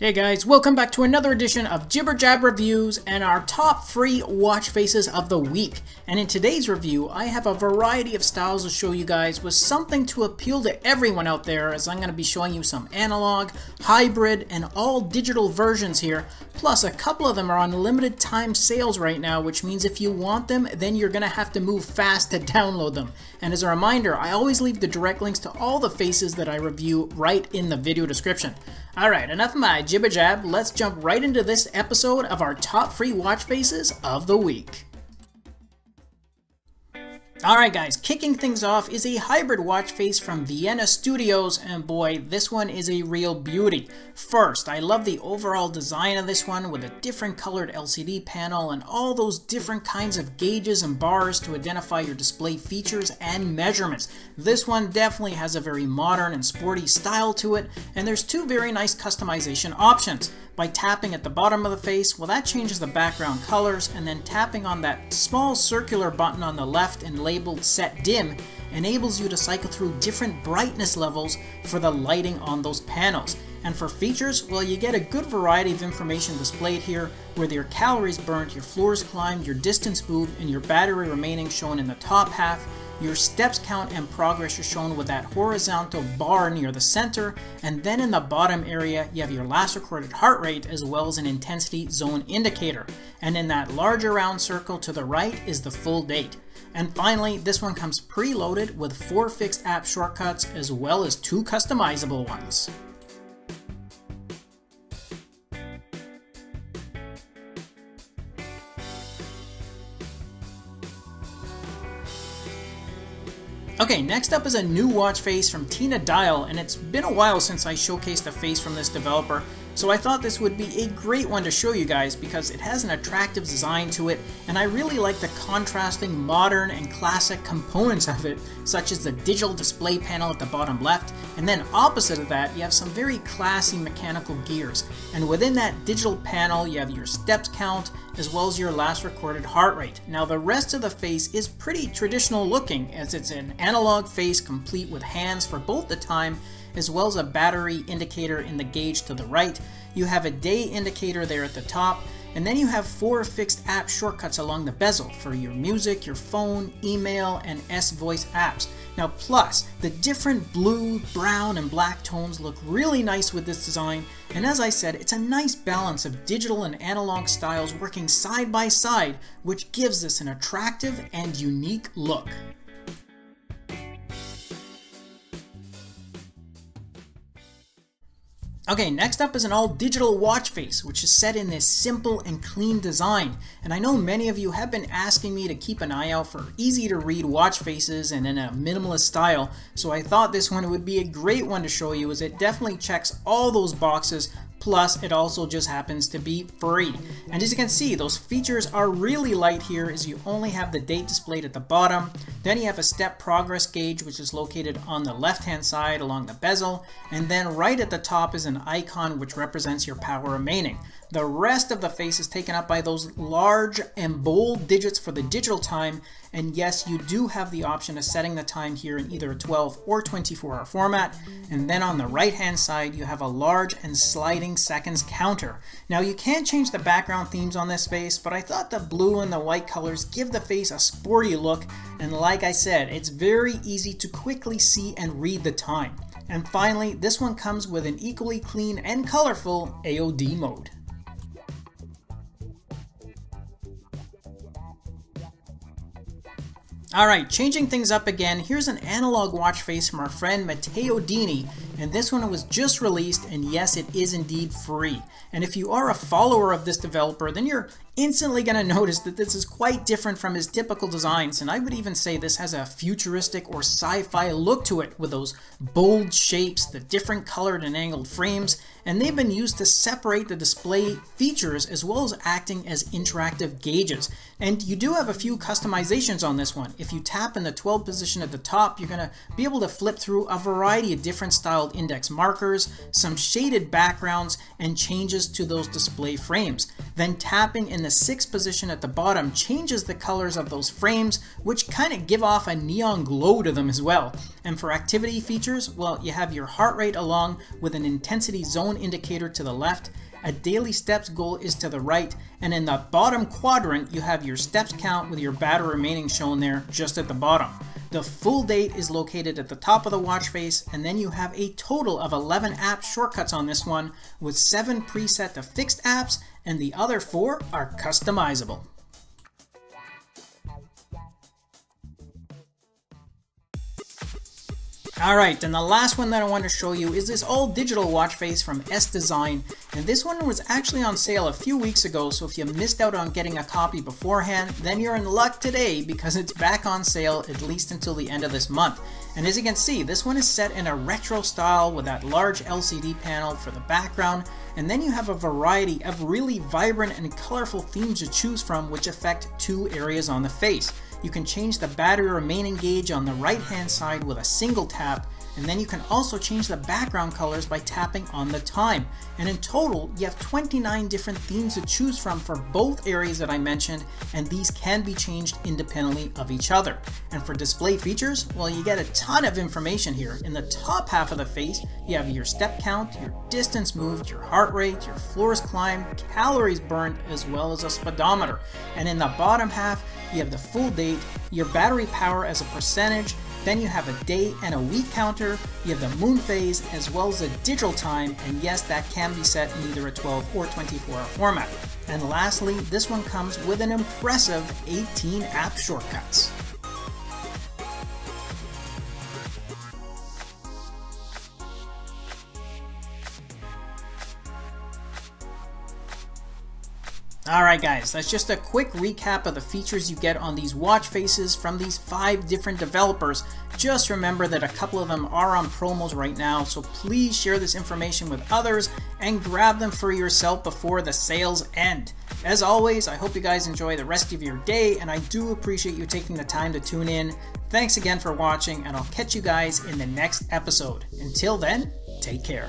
Hey guys, welcome back to another edition of Jibber Jab Reviews and our top free watch faces of the week. And in today's review, I have a variety of styles to show you guys with something to appeal to everyone out there as I'm going to be showing you some analog, hybrid, and all digital versions here. Plus, a couple of them are on limited time sales right now, which means if you want them, then you're going to have to move fast to download them. And as a reminder, I always leave the direct links to all the faces that I review right in the video description. Alright, enough of my jibber jab, let's jump right into this episode of our top free watch faces of the week. Alright guys, kicking things off is a hybrid watch face from Vienna Studios, and boy, this one is a real beauty. First, I love the overall design of this one with a different colored LCD panel and all those different kinds of gauges and bars to identify your display features and measurements. This one definitely has a very modern and sporty style to it, and there's two very nice customization options by tapping at the bottom of the face, well that changes the background colors, and then tapping on that small circular button on the left and labeled set dim enables you to cycle through different brightness levels for the lighting on those panels. And for features, well you get a good variety of information displayed here, with your calories burnt, your floors climbed, your distance moved, and your battery remaining shown in the top half, your steps count and progress are shown with that horizontal bar near the center, and then in the bottom area you have your last recorded heart rate as well as an intensity zone indicator. And in that larger round circle to the right is the full date. And finally, this one comes preloaded with four fixed app shortcuts as well as two customizable ones. Okay, next up is a new watch face from Tina Dial, and it's been a while since I showcased a face from this developer, so I thought this would be a great one to show you guys because it has an attractive design to it, and I really like the contrasting modern and classic components of it, such as the digital display panel at the bottom left, and then opposite of that, you have some very classy mechanical gears. And within that digital panel, you have your steps count, as well as your last recorded heart rate. Now the rest of the face is pretty traditional looking as it's an analog face complete with hands for both the time as well as a battery indicator in the gauge to the right. You have a day indicator there at the top, and then you have four fixed app shortcuts along the bezel for your music, your phone, email, and S-Voice apps. Now plus, the different blue, brown, and black tones look really nice with this design, and as I said, it's a nice balance of digital and analog styles working side by side, which gives this an attractive and unique look. Okay, next up is an all-digital watch face, which is set in this simple and clean design. And I know many of you have been asking me to keep an eye out for easy-to-read watch faces and in a minimalist style, so I thought this one would be a great one to show you as it definitely checks all those boxes Plus, it also just happens to be free. And as you can see, those features are really light here as you only have the date displayed at the bottom. Then you have a step progress gauge, which is located on the left-hand side along the bezel. And then right at the top is an icon which represents your power remaining. The rest of the face is taken up by those large and bold digits for the digital time, and yes, you do have the option of setting the time here in either a 12 or 24 hour format, and then on the right hand side you have a large and sliding seconds counter. Now you can change the background themes on this face, but I thought the blue and the white colors give the face a sporty look, and like I said, it's very easy to quickly see and read the time. And finally, this one comes with an equally clean and colorful AOD mode. Alright, changing things up again, here's an analog watch face from our friend Matteo Dini, and this one was just released, and yes, it is indeed free. And if you are a follower of this developer, then you're instantly going to notice that this is quite different from his typical designs, and I would even say this has a futuristic or sci-fi look to it with those bold shapes, the different colored and angled frames, and they've been used to separate the display features as well as acting as interactive gauges. And you do have a few customizations on this one. If you tap in the 12 position at the top, you're going to be able to flip through a variety of different styled index markers, some shaded backgrounds, and changes to those display frames. Then tapping in the 6th position at the bottom changes the colors of those frames, which kind of give off a neon glow to them as well. And for activity features, well, you have your heart rate along with an intensity zone indicator to the left, a daily steps goal is to the right, and in the bottom quadrant, you have your steps count with your battery remaining shown there just at the bottom. The full date is located at the top of the watch face, and then you have a total of 11 app shortcuts on this one, with 7 preset to fixed apps, and the other 4 are customizable. Alright, and the last one that I want to show you is this all digital watch face from S Design. And this one was actually on sale a few weeks ago, so if you missed out on getting a copy beforehand, then you're in luck today because it's back on sale at least until the end of this month. And as you can see, this one is set in a retro style with that large LCD panel for the background, and then you have a variety of really vibrant and colorful themes to choose from which affect two areas on the face. You can change the battery remaining gauge on the right hand side with a single tap and then you can also change the background colors by tapping on the time. And in total, you have 29 different themes to choose from for both areas that I mentioned, and these can be changed independently of each other. And for display features, well, you get a ton of information here. In the top half of the face, you have your step count, your distance moved, your heart rate, your floors climbed, calories burned, as well as a speedometer. And in the bottom half, you have the full date, your battery power as a percentage, then you have a day and a week counter, you have the moon phase, as well as a digital time, and yes, that can be set in either a 12 or 24 hour format. And lastly, this one comes with an impressive 18 app shortcuts. Alright guys, that's just a quick recap of the features you get on these watch faces from these five different developers. Just remember that a couple of them are on promos right now, so please share this information with others and grab them for yourself before the sales end. As always, I hope you guys enjoy the rest of your day, and I do appreciate you taking the time to tune in. Thanks again for watching, and I'll catch you guys in the next episode. Until then, take care.